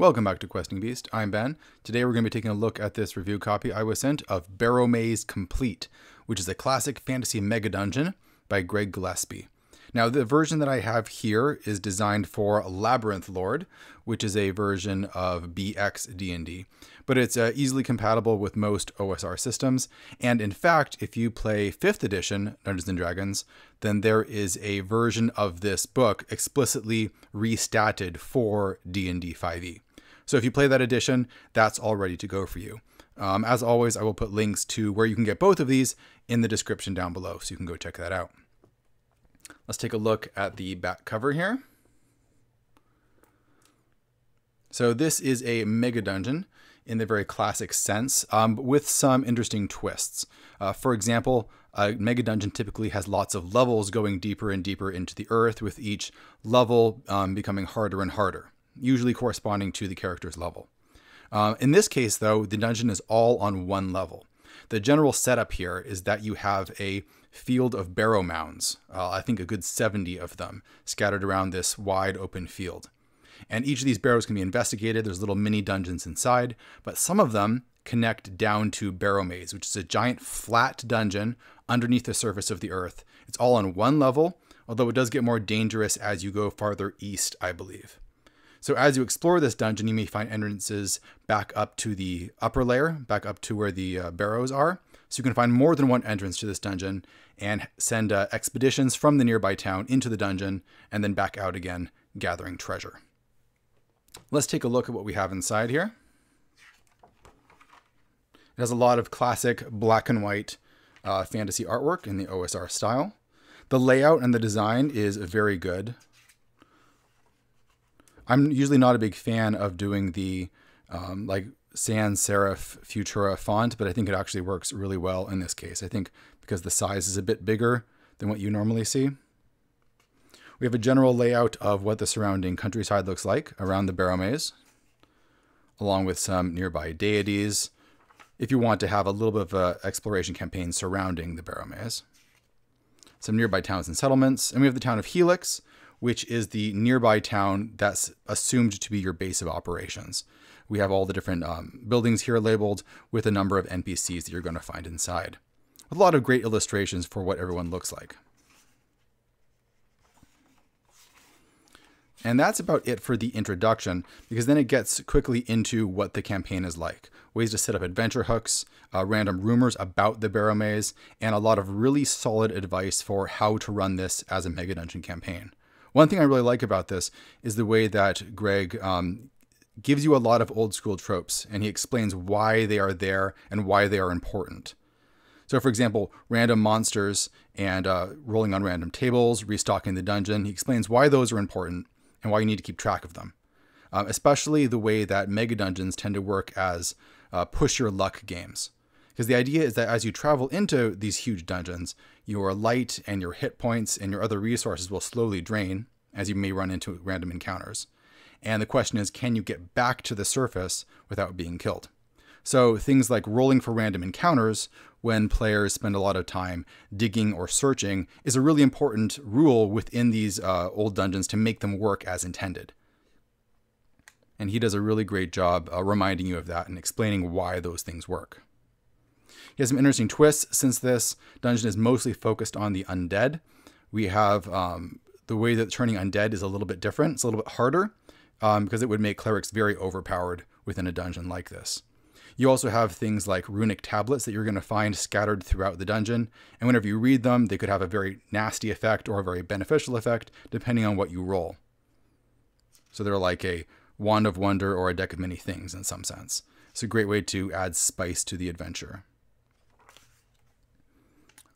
Welcome back to Questing Beast. I'm Ben. Today we're going to be taking a look at this review copy I was sent of Barrowmaze Complete, which is a classic fantasy mega dungeon by Greg Gillespie. Now, the version that I have here is designed for Labyrinth Lord, which is a version of BX D&D, but it's uh, easily compatible with most OSR systems. And in fact, if you play 5th edition Dungeons Dragons, then there is a version of this book explicitly restatted for D&D 5e. So if you play that edition, that's all ready to go for you. Um, as always, I will put links to where you can get both of these in the description down below, so you can go check that out. Let's take a look at the back cover here. So this is a mega dungeon in the very classic sense, um, with some interesting twists. Uh, for example, a mega dungeon typically has lots of levels going deeper and deeper into the earth, with each level um, becoming harder and harder usually corresponding to the character's level. Uh, in this case, though, the dungeon is all on one level. The general setup here is that you have a field of barrow mounds, uh, I think a good 70 of them, scattered around this wide open field. And each of these barrows can be investigated. There's little mini dungeons inside, but some of them connect down to Barrowmaze, which is a giant flat dungeon underneath the surface of the earth. It's all on one level, although it does get more dangerous as you go farther east, I believe. So as you explore this dungeon, you may find entrances back up to the upper layer, back up to where the uh, barrows are. So you can find more than one entrance to this dungeon and send uh, expeditions from the nearby town into the dungeon and then back out again, gathering treasure. Let's take a look at what we have inside here. It has a lot of classic black and white uh, fantasy artwork in the OSR style. The layout and the design is very good. I'm usually not a big fan of doing the um, like sans serif Futura font, but I think it actually works really well in this case. I think because the size is a bit bigger than what you normally see. We have a general layout of what the surrounding countryside looks like around the Barrowmaze, along with some nearby deities, if you want to have a little bit of an exploration campaign surrounding the Barrowmaze. Some nearby towns and settlements, and we have the town of Helix, which is the nearby town that's assumed to be your base of operations. We have all the different um, buildings here labeled with a number of NPCs that you're going to find inside. A lot of great illustrations for what everyone looks like. And that's about it for the introduction, because then it gets quickly into what the campaign is like. Ways to set up adventure hooks, uh, random rumors about the Barrowmaze, and a lot of really solid advice for how to run this as a Mega Dungeon campaign. One thing I really like about this is the way that Greg um, gives you a lot of old school tropes and he explains why they are there and why they are important. So, for example, random monsters and uh, rolling on random tables, restocking the dungeon. He explains why those are important and why you need to keep track of them. Um, especially the way that mega dungeons tend to work as uh, push your luck games. Because the idea is that as you travel into these huge dungeons, your light and your hit points and your other resources will slowly drain as you may run into random encounters. And the question is, can you get back to the surface without being killed? So things like rolling for random encounters when players spend a lot of time digging or searching is a really important rule within these uh, old dungeons to make them work as intended. And he does a really great job uh, reminding you of that and explaining why those things work. Has some interesting twists since this dungeon is mostly focused on the undead. We have um, the way that turning undead is a little bit different. It's a little bit harder um, because it would make clerics very overpowered within a dungeon like this. You also have things like runic tablets that you're going to find scattered throughout the dungeon. And whenever you read them, they could have a very nasty effect or a very beneficial effect, depending on what you roll. So they're like a wand of wonder or a deck of many things in some sense. It's a great way to add spice to the adventure.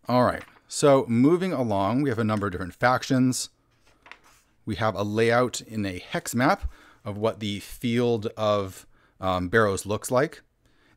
All right, so moving along, we have a number of different factions. We have a layout in a hex map of what the field of um, barrows looks like.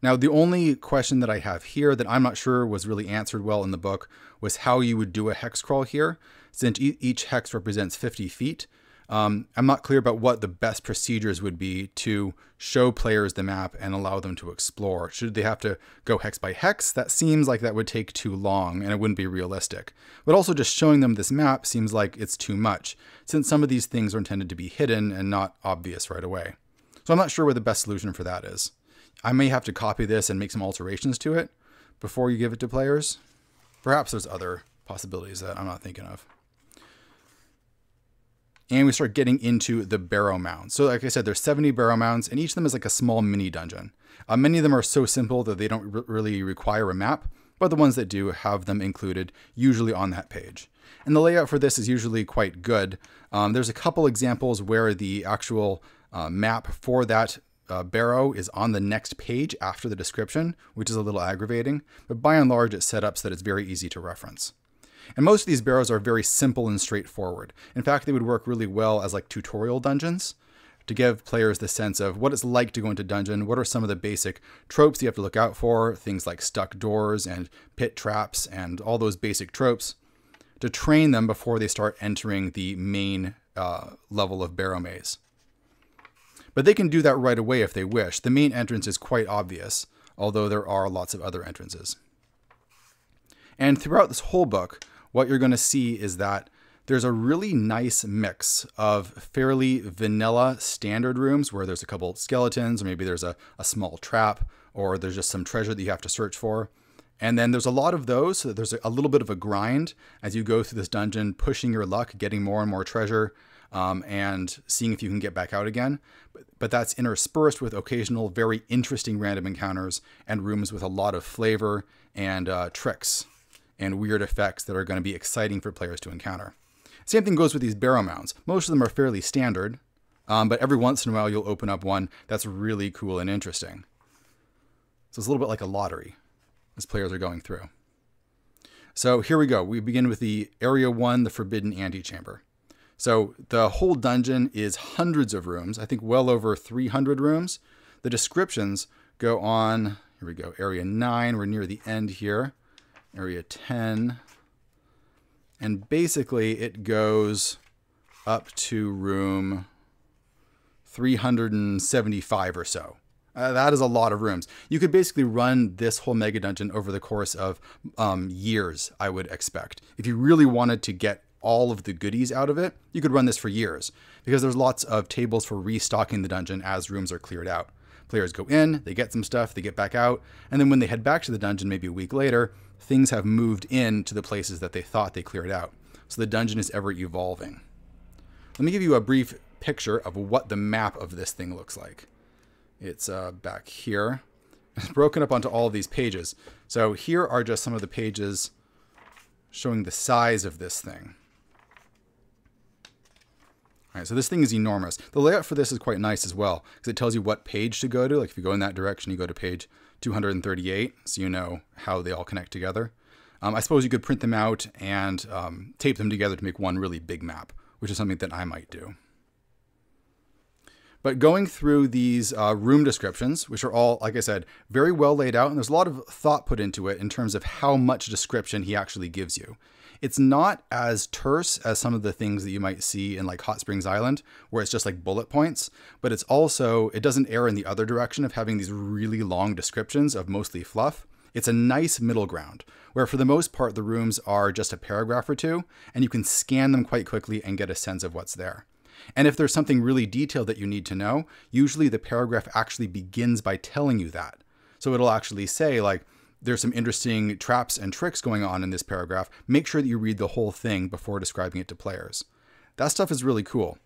Now, the only question that I have here that I'm not sure was really answered well in the book was how you would do a hex crawl here, since each hex represents 50 feet. Um, I'm not clear about what the best procedures would be to show players the map and allow them to explore. Should they have to go hex by hex? That seems like that would take too long and it wouldn't be realistic. But also just showing them this map seems like it's too much, since some of these things are intended to be hidden and not obvious right away. So I'm not sure what the best solution for that is. I may have to copy this and make some alterations to it before you give it to players. Perhaps there's other possibilities that I'm not thinking of. And we start getting into the barrow mounds. So like I said, there's 70 barrow mounds, and each of them is like a small mini dungeon. Uh, many of them are so simple that they don't really require a map, but the ones that do have them included, usually on that page. And the layout for this is usually quite good. Um, there's a couple examples where the actual uh, map for that uh, barrow is on the next page after the description, which is a little aggravating, but by and large it's set up so that it's very easy to reference. And most of these barrows are very simple and straightforward. In fact, they would work really well as like tutorial dungeons to give players the sense of what it's like to go into dungeon, what are some of the basic tropes you have to look out for, things like stuck doors and pit traps and all those basic tropes, to train them before they start entering the main uh, level of Barrowmaze. But they can do that right away if they wish. The main entrance is quite obvious, although there are lots of other entrances. And throughout this whole book, what you're going to see is that there's a really nice mix of fairly vanilla standard rooms where there's a couple skeletons, or maybe there's a, a small trap, or there's just some treasure that you have to search for. And then there's a lot of those, so there's a little bit of a grind as you go through this dungeon, pushing your luck, getting more and more treasure, um, and seeing if you can get back out again. But, but that's interspersed with occasional, very interesting random encounters and rooms with a lot of flavor and uh, tricks and weird effects that are going to be exciting for players to encounter. Same thing goes with these barrow mounds. Most of them are fairly standard, um, but every once in a while you'll open up one that's really cool and interesting. So it's a little bit like a lottery as players are going through. So here we go. We begin with the Area 1, the Forbidden Antechamber. So the whole dungeon is hundreds of rooms, I think well over 300 rooms. The descriptions go on, here we go, Area 9, we're near the end here. Area 10, and basically it goes up to room 375 or so. Uh, that is a lot of rooms. You could basically run this whole mega dungeon over the course of um, years, I would expect. If you really wanted to get all of the goodies out of it, you could run this for years because there's lots of tables for restocking the dungeon as rooms are cleared out. Players go in, they get some stuff, they get back out, and then when they head back to the dungeon maybe a week later, things have moved in to the places that they thought they cleared out. So the dungeon is ever evolving. Let me give you a brief picture of what the map of this thing looks like. It's uh, back here. It's broken up onto all of these pages. So here are just some of the pages showing the size of this thing. Right, so this thing is enormous. The layout for this is quite nice as well because it tells you what page to go to. Like if you go in that direction, you go to page 238, so you know how they all connect together. Um, I suppose you could print them out and um, tape them together to make one really big map, which is something that I might do. But going through these uh, room descriptions, which are all, like I said, very well laid out, and there's a lot of thought put into it in terms of how much description he actually gives you. It's not as terse as some of the things that you might see in like Hot Springs Island, where it's just like bullet points, but it's also, it doesn't err in the other direction of having these really long descriptions of mostly fluff. It's a nice middle ground where, for the most part, the rooms are just a paragraph or two, and you can scan them quite quickly and get a sense of what's there. And if there's something really detailed that you need to know, usually the paragraph actually begins by telling you that. So it'll actually say, like, there's some interesting traps and tricks going on in this paragraph. Make sure that you read the whole thing before describing it to players. That stuff is really cool.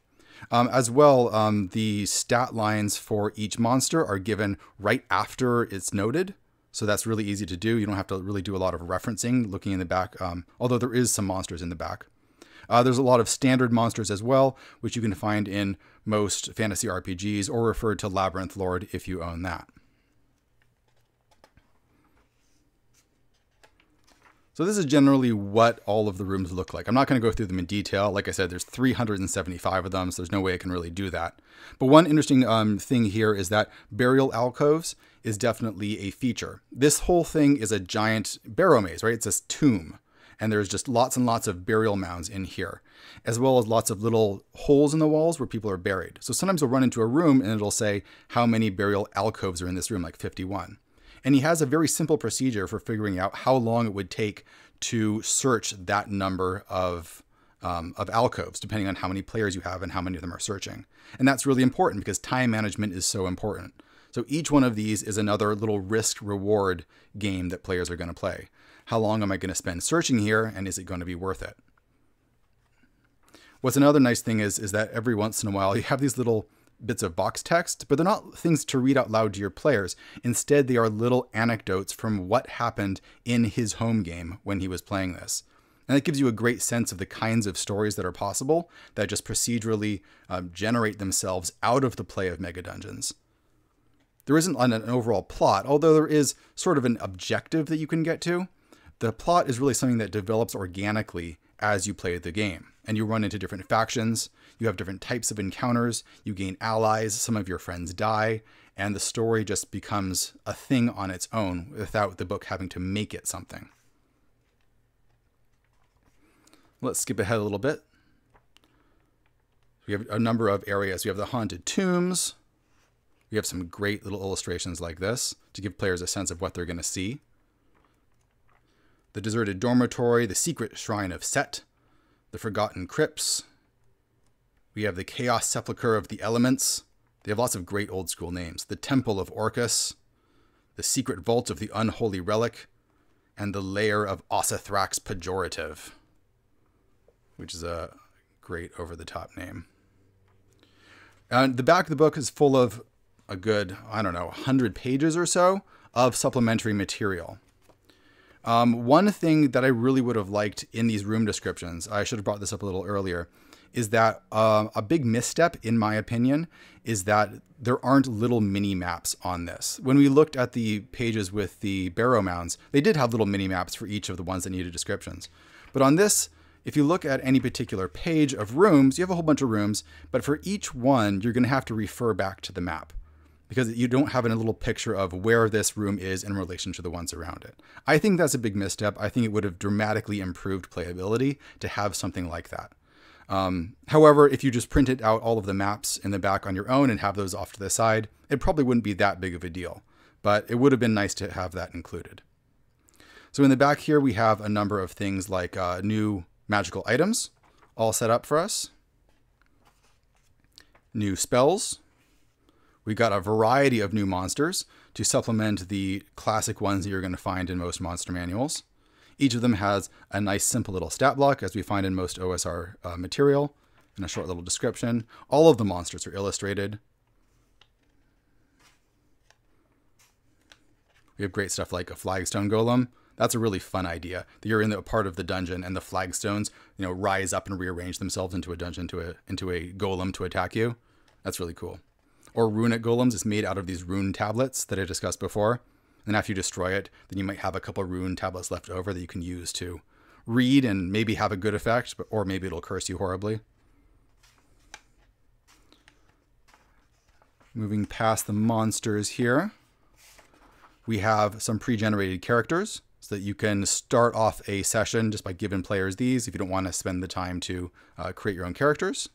Um, as well, um, the stat lines for each monster are given right after it's noted. So that's really easy to do. You don't have to really do a lot of referencing looking in the back, um, although there is some monsters in the back. Uh, there's a lot of standard monsters as well, which you can find in most fantasy RPGs or referred to Labyrinth Lord if you own that. So this is generally what all of the rooms look like. I'm not going to go through them in detail. Like I said, there's 375 of them, so there's no way I can really do that. But one interesting um, thing here is that burial alcoves is definitely a feature. This whole thing is a giant barrow maze, right? It's a tomb. And there's just lots and lots of burial mounds in here, as well as lots of little holes in the walls where people are buried. So sometimes you'll run into a room and it'll say how many burial alcoves are in this room, like 51. And he has a very simple procedure for figuring out how long it would take to search that number of um, of alcoves, depending on how many players you have and how many of them are searching. And that's really important because time management is so important. So each one of these is another little risk reward game that players are going to play. How long am I going to spend searching here, and is it going to be worth it? What's another nice thing is, is that every once in a while you have these little bits of box text, but they're not things to read out loud to your players. Instead, they are little anecdotes from what happened in his home game when he was playing this. And that gives you a great sense of the kinds of stories that are possible that just procedurally um, generate themselves out of the play of Mega Dungeons. There isn't an, an overall plot, although there is sort of an objective that you can get to. The plot is really something that develops organically as you play the game. And you run into different factions, you have different types of encounters, you gain allies, some of your friends die, and the story just becomes a thing on its own without the book having to make it something. Let's skip ahead a little bit. We have a number of areas. We have the haunted tombs. We have some great little illustrations like this to give players a sense of what they're going to see. The deserted dormitory, the secret shrine of Set, the forgotten crypts. We have the chaos sepulchre of the elements. They have lots of great old school names. The temple of Orcus, the secret vault of the unholy relic, and the lair of Osathrax pejorative which is a great over the top name. And the back of the book is full of a good, I don't know, 100 pages or so of supplementary material. Um, one thing that I really would have liked in these room descriptions, I should have brought this up a little earlier, is that uh, a big misstep, in my opinion, is that there aren't little mini maps on this. When we looked at the pages with the barrow mounds, they did have little mini maps for each of the ones that needed descriptions. But on this, if you look at any particular page of rooms, you have a whole bunch of rooms, but for each one, you're going to have to refer back to the map because you don't have a little picture of where this room is in relation to the ones around it. I think that's a big misstep. I think it would have dramatically improved playability to have something like that. Um, however, if you just printed out all of the maps in the back on your own and have those off to the side, it probably wouldn't be that big of a deal. But it would have been nice to have that included. So in the back here, we have a number of things like uh, new magical items all set up for us. New spells. We got a variety of new monsters to supplement the classic ones that you're going to find in most monster manuals. Each of them has a nice simple little stat block as we find in most OSR uh, material and a short little description. All of the monsters are illustrated. We have great stuff like a flagstone golem, that's a really fun idea. You're in a part of the dungeon and the flagstones, you know, rise up and rearrange themselves into a dungeon to a into a golem to attack you. That's really cool. Or runic golems is made out of these rune tablets that I discussed before. And after you destroy it, then you might have a couple rune tablets left over that you can use to read and maybe have a good effect, but or maybe it'll curse you horribly. Moving past the monsters here, we have some pre-generated characters so that you can start off a session just by giving players these if you don't want to spend the time to uh, create your own characters.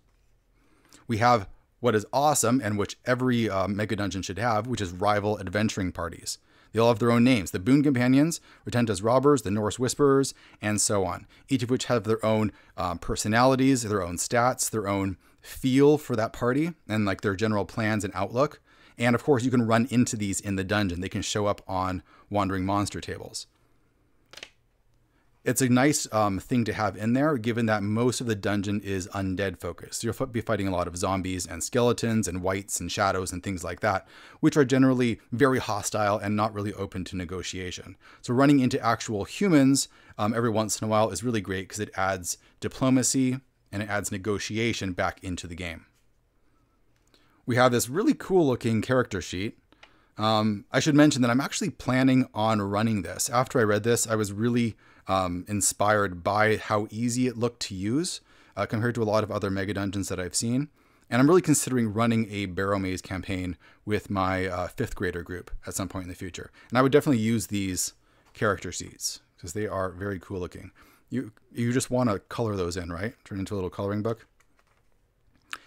We have what is awesome and which every uh, Mega Dungeon should have, which is rival adventuring parties. They all have their own names the Boon Companions, Rotenta's Robbers, the Norse Whisperers, and so on, each of which have their own um, personalities, their own stats, their own feel for that party, and like their general plans and outlook. And of course, you can run into these in the dungeon. They can show up on Wandering Monster tables it's a nice um, thing to have in there, given that most of the dungeon is undead focused. You'll be fighting a lot of zombies and skeletons and wights and shadows and things like that, which are generally very hostile and not really open to negotiation. So running into actual humans um, every once in a while is really great because it adds diplomacy and it adds negotiation back into the game. We have this really cool looking character sheet. Um, I should mention that I'm actually planning on running this. After I read this, I was really um, inspired by how easy it looked to use uh, compared to a lot of other mega dungeons that I've seen. And I'm really considering running a Barrowmaze campaign with my uh, fifth grader group at some point in the future. And I would definitely use these character sheets because they are very cool looking. You you just want to color those in, right? Turn into a little coloring book.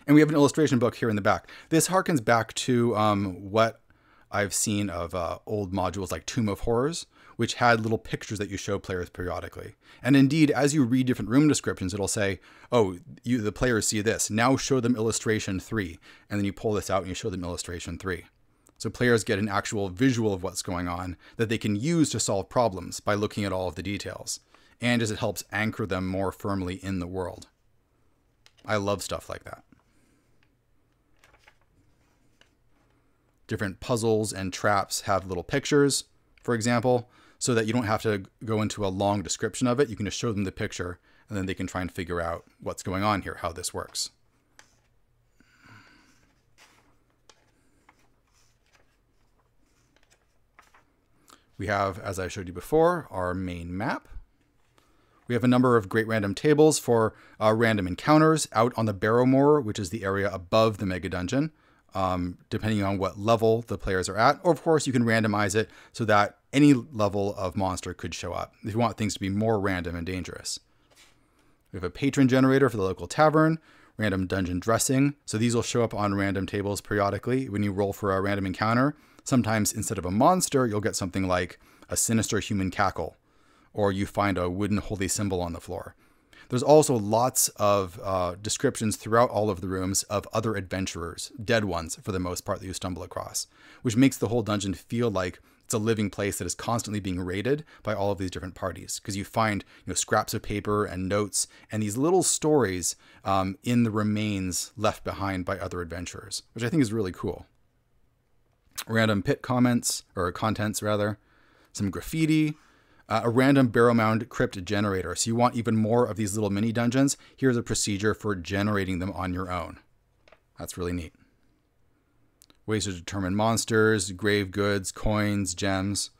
And we have an illustration book here in the back. This harkens back to um, what I've seen of uh, old modules like Tomb of Horrors, which had little pictures that you show players periodically. And indeed, as you read different room descriptions, it'll say, oh, you, the players see this. Now show them illustration three. And then you pull this out and you show them illustration three. So players get an actual visual of what's going on that they can use to solve problems by looking at all of the details. And as it helps anchor them more firmly in the world. I love stuff like that. Different puzzles and traps have little pictures, for example, so that you don't have to go into a long description of it. You can just show them the picture and then they can try and figure out what's going on here, how this works. We have, as I showed you before, our main map. We have a number of great random tables for uh, random encounters out on the Barrowmoor, which is the area above the Mega Dungeon, um, depending on what level the players are at. Or, of course, you can randomize it so that any level of monster could show up if you want things to be more random and dangerous. We have a patron generator for the local tavern, random dungeon dressing. So these will show up on random tables periodically when you roll for a random encounter. Sometimes instead of a monster, you'll get something like a sinister human cackle, or you find a wooden holy symbol on the floor. There's also lots of uh, descriptions throughout all of the rooms of other adventurers, dead ones for the most part, that you stumble across, which makes the whole dungeon feel like it's a living place that is constantly being raided by all of these different parties because you find you know scraps of paper and notes and these little stories um, in the remains left behind by other adventurers, which I think is really cool random pit comments, or contents rather, some graffiti, uh, a random barrow mound crypt generator. So you want even more of these little mini dungeons. Here's a procedure for generating them on your own. That's really neat. Ways to determine monsters, grave goods, coins, gems,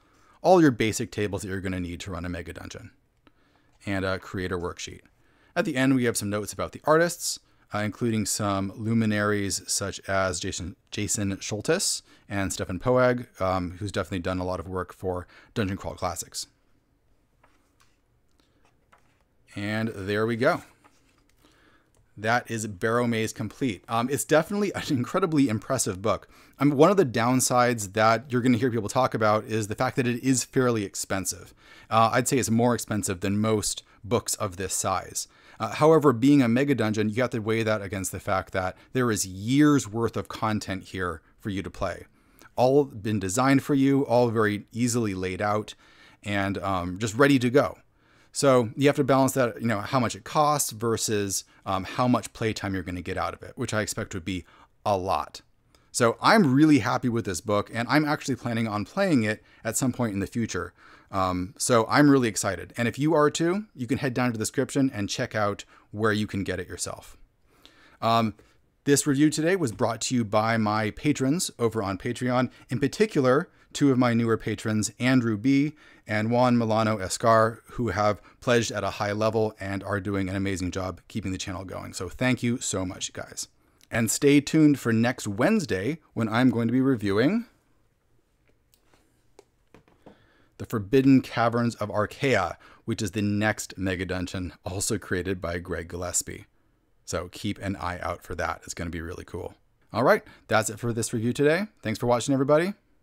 all your basic tables that you're going to need to run a mega dungeon. And a creator worksheet. At the end, we have some notes about the artists, uh, including some luminaries such as Jason, Jason Sholtis and Stefan Poag, um, who's definitely done a lot of work for Dungeon Crawl Classics. And there we go. That is Barrowmaze Complete. Um, it's definitely an incredibly impressive book. Um, one of the downsides that you're going to hear people talk about is the fact that it is fairly expensive. Uh, I'd say it's more expensive than most books of this size. Uh, however, being a mega dungeon, you have to weigh that against the fact that there is years worth of content here for you to play. All been designed for you, all very easily laid out, and um, just ready to go. So you have to balance that, you know, how much it costs versus um, how much playtime you're going to get out of it, which I expect would be a lot. So I'm really happy with this book, and I'm actually planning on playing it at some point in the future. Um, so I'm really excited. And if you are too, you can head down to the description and check out where you can get it yourself. Um, this review today was brought to you by my patrons over on Patreon. In particular, two of my newer patrons, Andrew B. and Juan Milano Escar, who have pledged at a high level and are doing an amazing job keeping the channel going. So thank you so much, guys. And stay tuned for next Wednesday when I'm going to be reviewing the Forbidden Caverns of Archaia, which is the next mega dungeon, also created by Greg Gillespie. So keep an eye out for that. It's going to be really cool. All right, that's it for this review today. Thanks for watching, everybody.